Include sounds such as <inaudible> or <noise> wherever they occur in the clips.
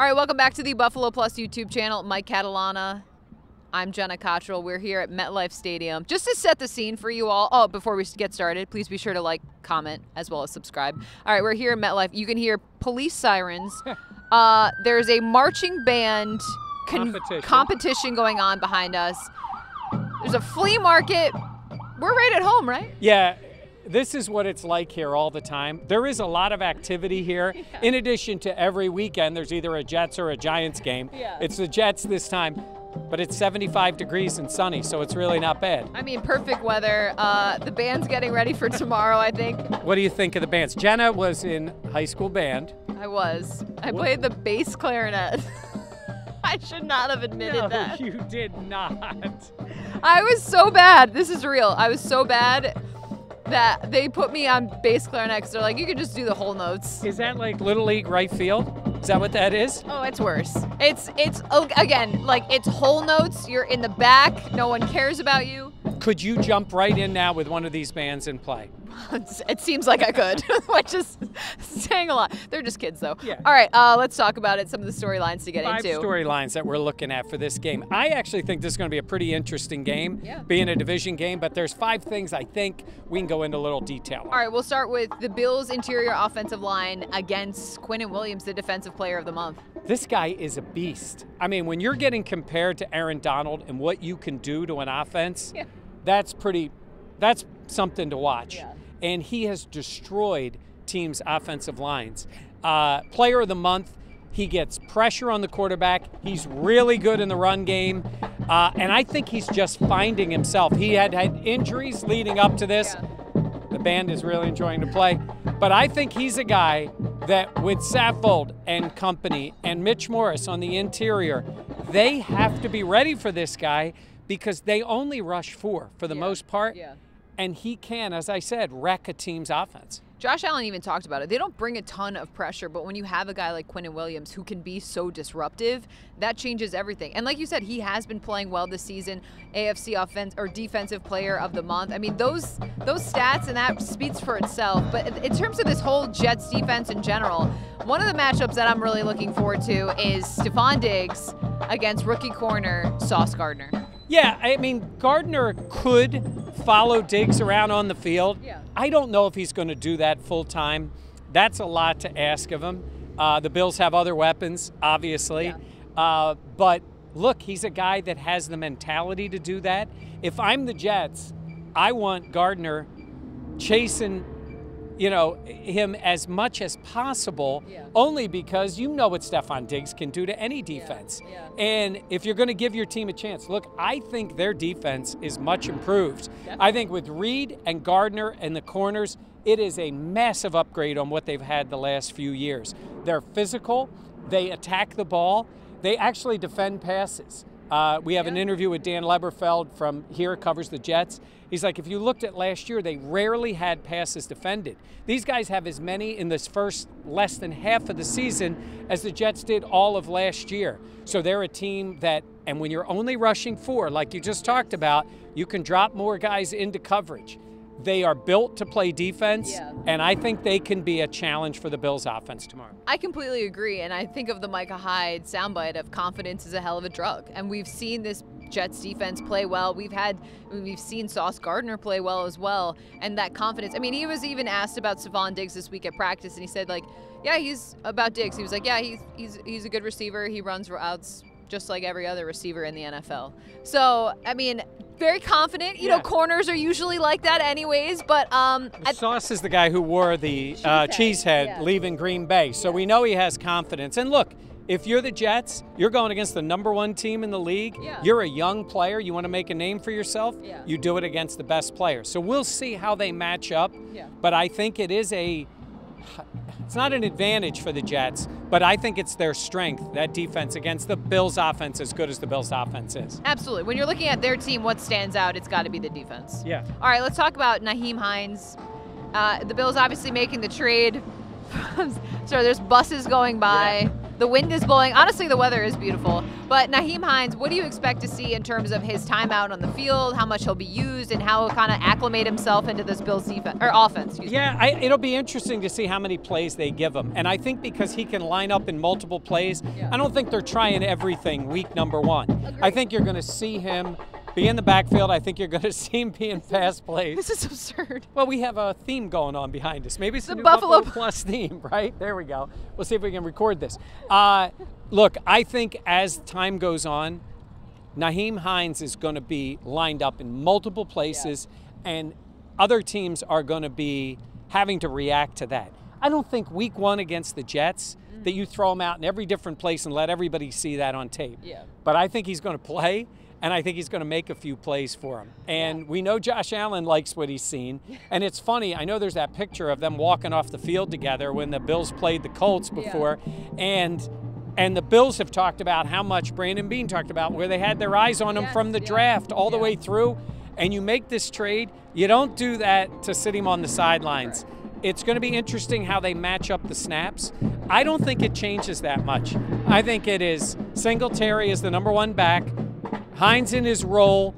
All right, welcome back to the Buffalo Plus YouTube channel. Mike Catalana. I'm Jenna Cottrell. We're here at MetLife Stadium. Just to set the scene for you all. Oh, before we get started, please be sure to like, comment, as well as subscribe. All right, we're here at MetLife. You can hear police sirens. <laughs> uh, there's a marching band con- Competition. competition going on behind us. There's a flea market. We're right at home, right? Yeah, this is what it's like here all the time. There is a lot of activity here. <laughs> In addition to every weekend, there's either a Jets or a Giants game. Yeah. It's the Jets this time, but it's 75 degrees and sunny, so it's really not bad. I mean, perfect weather. Uh, the band's getting ready for tomorrow, I think. What do you think of the bands? Jenna was in high school band. I was. I What- played the bass clarinet. <laughs> I should not have admitted that. you did not. I was so bad. This is real. I was so bad that they put me on bass clarinet 'cause they're like, you can just do the whole notes. Is that like Little League right field? Is that what that is? Oh, it's worse. It's it's oh, again like it's whole notes. You're in the back. No one cares about you. Could you jump right in now with one of these bands and play? It seems like I could, <laughs> which is saying a lot. They're just kids though. Yeah. All right, uh, let's talk about it. Some of the storylines to get Five into. storylines that we're looking at for this game. I actually think this is going to be a pretty interesting game, Yeah. being a division game. But there's five things I think we can go into a little detail. on. All right, we'll start with the Bills' interior offensive line against Quinnen Williams, the Defensive Player of the Month. This guy is a beast. I mean, when you're getting compared to Aaron Donald and what you can do to an offense, Yeah. that's pretty. That's something to watch. Yeah. And he has destroyed teams' offensive lines. Uh, player of the month. He gets pressure on the quarterback. He's really good in the run game. Uh, and I think he's just finding himself. He had had injuries leading up to this. The band is really enjoying to play. But I think he's a guy that with Saffold and company and Mitch Morse on the interior, they have to be ready for this guy because they only rush four for the Yeah, most part. yeah. And he can, as I said, wreck a team's offense. Josh Allen even talked about it. They don't bring a ton of pressure, but when you have a guy like Quinnen Williams who can be so disruptive, that changes everything. And like you said, he has been playing well this season. AFC offense or defensive player of the month. I mean, those those stats and that speaks for itself. But in terms of this whole Jets defense in general, one of the matchups that I'm really looking forward to is Stefon Diggs against rookie corner Sauce Gardner. Yeah, I mean, Gardner could follow Diggs around on the field. Yeah. I don't know if he's going to do that full time. That's a lot to ask of him. Uh, the Bills have other weapons, obviously. Yeah. Uh, but look, he's a guy that has the mentality to do that. If I'm the Jets, I want Gardner chasing you know, him as much as possible, Yeah. only because you know what Stefon Diggs can do to any defense. yeah. And if you're going to give your team a chance, look, I think their defense is much improved. I think with Reed and Gardner and the corners, it is a massive upgrade on what they've had the last few years. They're physical, they attack the ball, they actually defend passes. Uh, we have an interview with Dan Leberfeld from here, covers the Jets. He's like, if you looked at last year, they rarely had passes defended. These guys have as many in this first less than half of the season as the Jets did all of last year. So they're a team that, and when you're only rushing four, like you just talked about, you can drop more guys into coverage. They are built to play defense, Yeah. and I think they can be a challenge for the Bills' offense tomorrow. I completely agree, and I think of the Micah Hyde soundbite of confidence is a hell of a drug, and we've seen this Jets defense play well. We've had, I mean, we've seen Sauce Gardner play well as well, and that confidence. I mean, he was even asked about Stefon Diggs this week at practice, and he said like, yeah, he's about Diggs. He was like, yeah, he's he's he's a good receiver. He runs routes just like every other receiver in the NFL. So, I mean, very confident. You know, corners are usually like that anyways, but um, Sauce is the guy who wore the uh, Cheesehead, cheesehead yeah. leaving Green Bay, so we know he has confidence. And look, if you're the Jets, you're going against the number one team in the league. Yeah. You're a young player. You want to make a name for yourself. Yeah. You do it against the best players. So we'll see how they match up. Yeah. But I think it is a. It's not an advantage for the Jets, but I think it's their strength, that defense against the Bills' offense, as good as the Bills' offense is. absolutely. When you're looking at their team, what stands out? It's got to be the defense. Yeah. All right, let's talk about Nyheim Hines. Uh, the Bills obviously making the trade. <laughs> so there's buses going by. The wind is blowing. Honestly, the weather is beautiful. But Nyheim Hines, what do you expect to see in terms of his time out on the field, how much he'll be used, and how he'll kind of acclimate himself into this Bills defense or offense? yeah, I, it'll be interesting to see how many plays they give him. And I think because he can line up in multiple plays, yeah. I don't think they're trying everything week number one. Agreed. I think you're going to see him be in the backfield. I think you're going <laughs> to see him be in fast plays. This is absurd. Well, we have a theme going on behind us. Maybe it's the Buffalo, Buffalo Plus <laughs> theme, right? There we go. We'll see if we can record this. Uh, look, I think as time goes on, Nyheim Hines is going to be lined up in multiple places, yeah. and other teams are going to be having to react to that. I don't think week one against the Jets mm-hmm. that you throw him out in every different place and let everybody see that on tape. Yeah. But I think he's going to play and I think he's going to make a few plays for him. And we know Josh Allen likes what he's seen. <laughs> And it's funny, I know there's that picture of them walking off the field together when the Bills played the Colts before. Yeah. And and the Bills have talked about how much Brandon Beane talked about where they had their eyes on him yes, from the yeah. draft all the way through. And you make this trade, you don't do that to sit him on the sidelines. Right. It's going to be interesting how they match up the snaps. I don't think it changes that much. I think it is Singletary is the number one back. Hines in his role,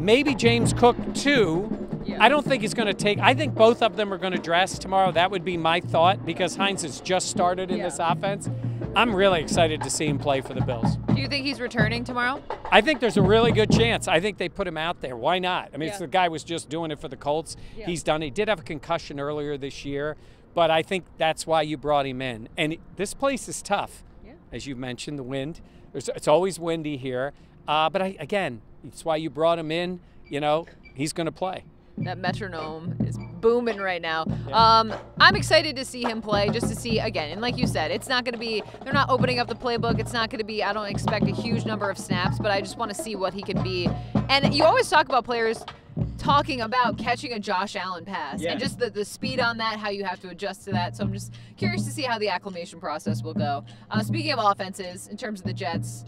maybe James Cook too. Yeah. I don't think he's going to take. I think both of them are going to dress tomorrow. That would be my thought because Hines has just started in yeah. this offense. I'm really excited to see him play for the Bills. Do you think he's returning tomorrow? I think there's a really good chance. I think they put him out there. Why not? I mean, yeah. the guy was just doing it for the Colts. Yeah. He's done. He did have a concussion earlier this year, but I think that's why you brought him in. And this place is tough, yeah. as you mentioned. The wind. There's, it's always windy here. Uh, but I, again, it's why you brought him in. You know, he's going to play. That metronome is booming right now. Yeah. Um, I'm excited to see him play, just to see again. And like you said, it's not going to be. They're not opening up the playbook. It's not going to be. I don't expect a huge number of snaps, but I just want to see what he can be. And you always talk about players talking about catching a Josh Allen pass yeah. and just the, the speed on that, how you have to adjust to that. So I'm just curious to see how the acclimation process will go. Uh, speaking of offenses, in terms of the Jets,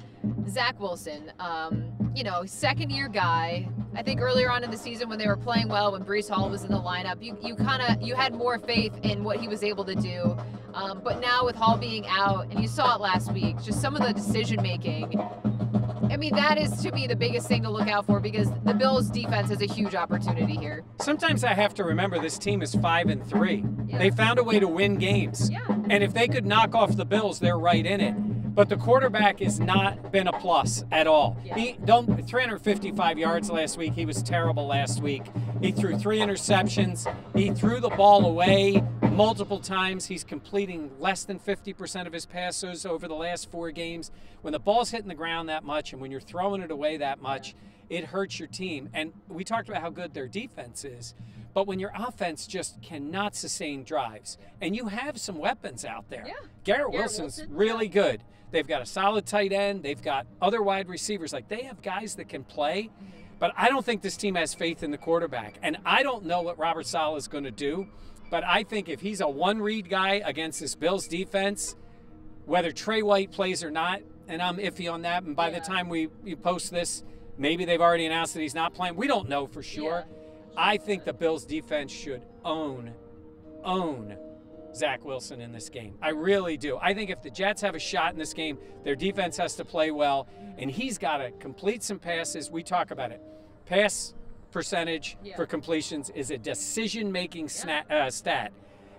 Zach Wilson, um, you know, second year guy. I think earlier on in the season when they were playing well, when Breece Hall was in the lineup, you, you kind of you had more faith in what he was able to do. Um, but now with Hall being out, and you saw it last week, just some of the decision making. I mean, that is to me the biggest thing to look out for because the Bills' defense has a huge opportunity here. Sometimes I have to remember this team is five and three. Yeah. They found a way to win games, yeah. and if they could knock off the Bills, they're right in it. But the quarterback has not been a plus at all. Yeah. He don't 355 yards last week. He was terrible last week. He threw three interceptions. He threw the ball away multiple times. He's completing less than 50% of his passes over the last four games. When the ball's hitting the ground that much and when you're throwing it away that much, it hurts your team. And we talked about how good their defense is. But when your offense just cannot sustain drives, and you have some weapons out there, yeah. Garrett, Garrett Wilson's Wilson, really good. They've got a solid tight end. They've got other wide receivers. Like they have guys that can play. But I don't think this team has faith in the quarterback. And I don't know what Robert Saleh is going to do. But I think if he's a one read guy against this Bills defense, whether Tre White plays or not, and I'm iffy on that. And by yeah. the time we, we post this, maybe they've already announced that he's not playing. We don't know for sure. Yeah. I think the Bills defense should own, own Zach Wilson in this game. I really do. I think if the Jets have a shot in this game, their defense has to play well, and he's got to complete some passes. We talk about it. Pass percentage yeah. for completions is a decision making uh, stat,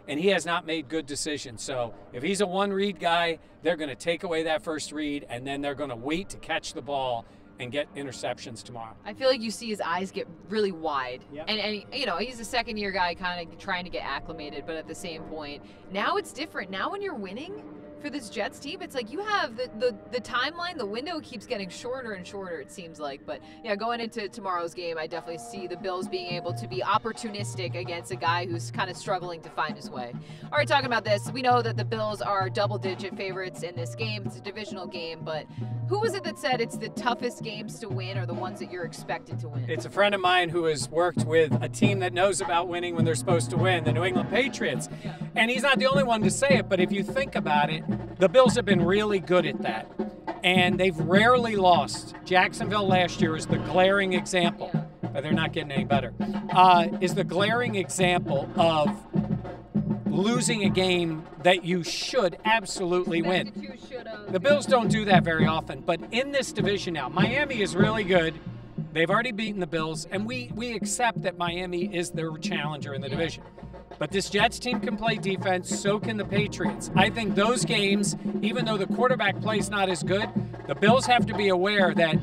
and he has not made good decisions. So if he's a one read guy, they're going to take away that first read, and then they're going to wait to catch the ball and get interceptions tomorrow. I feel like you see his eyes get really wide. Yep. And, and, you know, he's a second year guy kind of trying to get acclimated, but at the same point, now it's different. Now when you're winning, for this Jets team, it's like you have the, the, the timeline, the window keeps getting shorter and shorter, it seems like. But yeah, going into tomorrow's game, I definitely see the Bills being able to be opportunistic against a guy who's kind of struggling to find his way. All right, talking about this, we know that the Bills are double digit favorites in this game. It's a divisional game, but who was it that said it's the toughest games to win or the ones that you're expected to win? It's a friend of mine who has worked with a team that knows about winning when they're supposed to win, the New England Patriots. And he's not the only one to say it, but if you think about it, the Bills have been really good at that. And they've rarely lost. Jacksonville last year is the glaring example, but they're not getting any better, uh, is the glaring example of losing a game that you should absolutely win. The Bills don't do that very often, but in this division now, Miami is really good. They've already beaten the Bills, and we we accept that Miami is their challenger in the division. But this Jets team can play defense, so can the Patriots. I think those games, even though the quarterback play is not as good, the Bills have to be aware that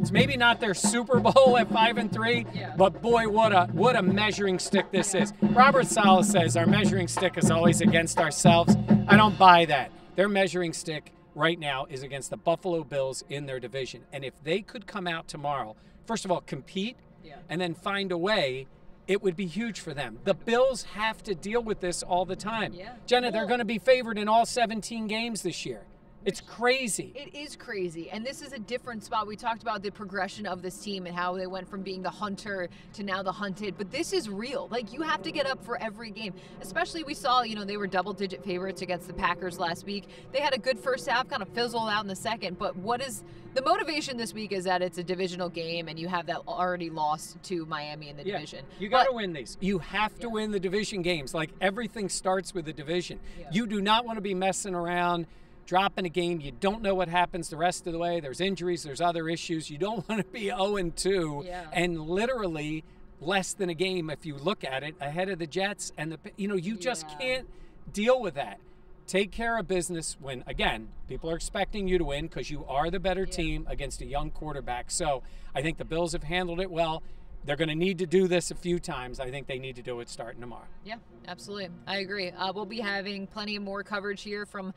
it's maybe not their Super Bowl <laughs> at five and three, Yeah. but boy, what a what a measuring stick this is. Robert Saleh says our measuring stick is always against ourselves. I don't buy that. Their measuring stick right now is against the Buffalo Bills in their division, and if they could come out tomorrow, first of all, compete, Yeah. and then find a way. It would be huge for them. The Bills have to deal with this all the time. Yeah. Jenna, they're going to be favored in all 17 games this year. It's crazy. It is crazy. And this is a different spot. We talked about the progression of this team and how they went from being the hunter to now the hunted. But this is real. Like, you have to get up for every game. Especially, we saw, you know, they were double digit favorites against the Packers last week. They had a good first half, kind of fizzled out in the second. But what is the motivation this week is that it's a divisional game and you have that already lost to Miami in the Yeah, division. You got to win these. You have to win the division games. Like everything starts with the division. Yeah. You do not want to be messing around, dropping a game. You don't know what happens the rest of the way. There's injuries, there's other issues. You don't <laughs> want to be 0 and 2 Yeah. and literally less than a game if you look at it ahead of the Jets and the you know, you just Yeah. can't deal with that. Take care of business when again, people are expecting you to win because you are the better team against a young quarterback. So, I think the Bills have handled it well. They're going to need to do this a few times. I think they need to do it starting tomorrow. Yeah, absolutely. I agree. Uh, we'll be having plenty of more coverage here from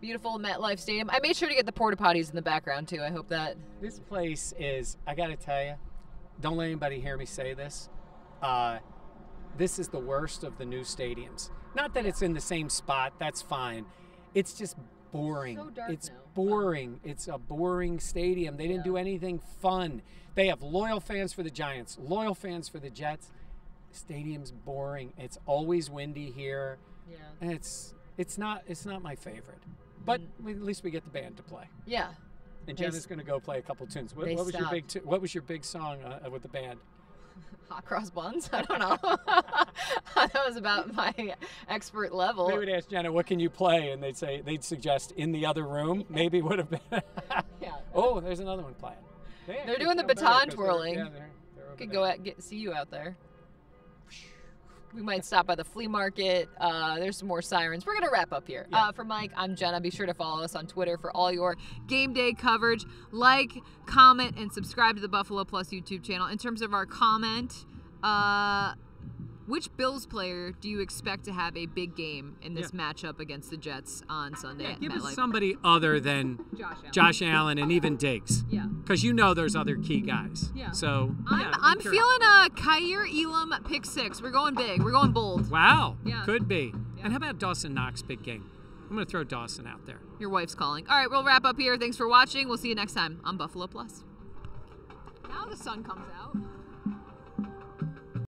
beautiful MetLife Stadium. I made sure to get the porta potties in the background too. I hope that. This place is, I got to tell you, don't let anybody hear me say this. Uh, this is the worst of the new stadiums. Not that it's in the same spot, that's fine. It's just boring. So it's now. boring. It's a boring stadium. They didn't do anything fun. They have loyal fans for the Giants, loyal fans for the Jets. Stadium's boring. It's always windy here. Yeah. And it's it's not it's not my favorite. But we, at least we get the band to play. Yeah. And They Jenna's going to go play a couple tunes. What, what was your big What was your big song uh, with the band? <laughs> Hot cross buns. I don't know. <laughs> that was about my expert level. They would ask Jenna, "What can you play?" And they'd say they'd suggest "In the Other Room." Maybe would have been. <laughs> Yeah. oh, there's another one playing. They are doing the baton 'cause they're- twirling. Yeah, they're, they're Could there. go at get see you out there. We might stop by the flea market. Uh, there's some more sirens. We're gonna wrap up here. Yeah. Uh, for Mike, I'm Jenna. Be sure to follow us on Twitter for all your game day coverage. Like, comment, and subscribe to the Buffalo Plus YouTube channel. In terms of our comment, uh, which Bills player do you expect to have a big game in this matchup against the Jets on Sunday at Give us somebody other than Josh Allen. Josh Allen and even Diggs, Yeah. because you know there's other key guys. Yeah. So I'm, yeah, I'm feeling a uh, Kaiir Elam pick six. We're going big. We're going bold. Wow. Yeah. Could be. Yeah. And how about Dawson Knox big game? I'm going to throw Dawson out there. Your wife's calling. All right, we'll wrap up here. Thanks for watching. We'll see you next time on Buffalo Plus. Now the sun comes out.